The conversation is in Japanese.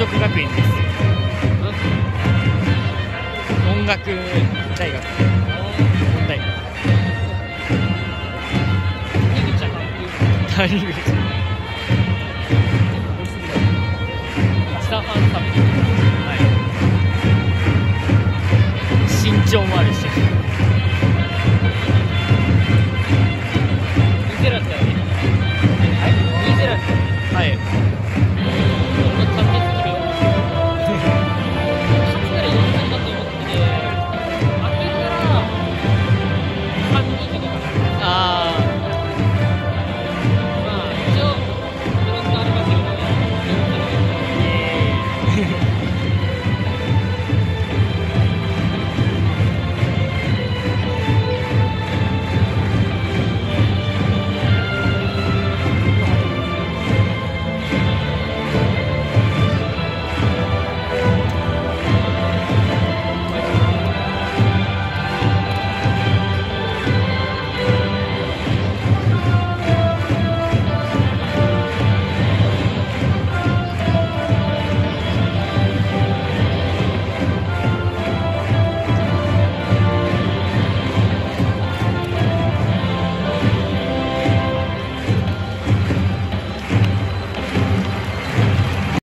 属学院です音楽大学音大谷口一田ファンサ身長もあるし